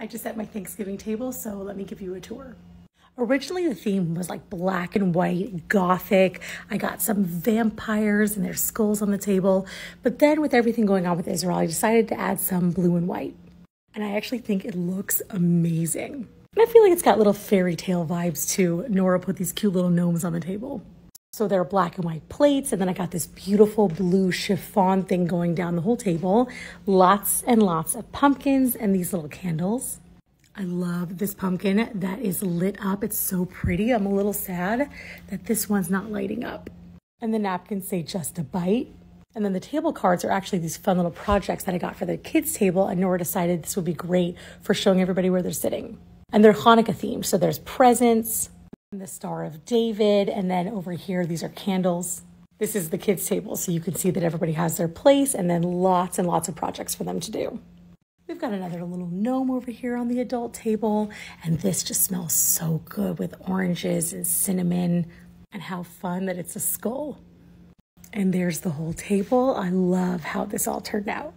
I just set my Thanksgiving table, so let me give you a tour. Originally, the theme was like black and white, gothic. I got some vampires and their skulls on the table. But then, with everything going on with Israel, I decided to add some blue and white. And I actually think it looks amazing. And I feel like it's got little fairy tale vibes too. Nora put these cute little gnomes on the table. So there are black and white plates, and then I got this beautiful blue chiffon thing going down the whole table. Lots and lots of pumpkins and these little candles. I love this pumpkin that is lit up. It's so pretty. I'm a little sad that this one's not lighting up. And the napkins say just a bite. And then the table cards are actually these fun little projects that I got for the kids' table, and Nora decided this would be great for showing everybody where they're sitting. And they're Hanukkah themed. So there's presents, the Star of David, and then over here, these are candles. This is the kids' table, so you can see that everybody has their place and then lots and lots of projects for them to do. We've got another little gnome over here on the adult table, and this just smells so good with oranges and cinnamon, and how fun that it's a skull. And there's the whole table. I love how this all turned out.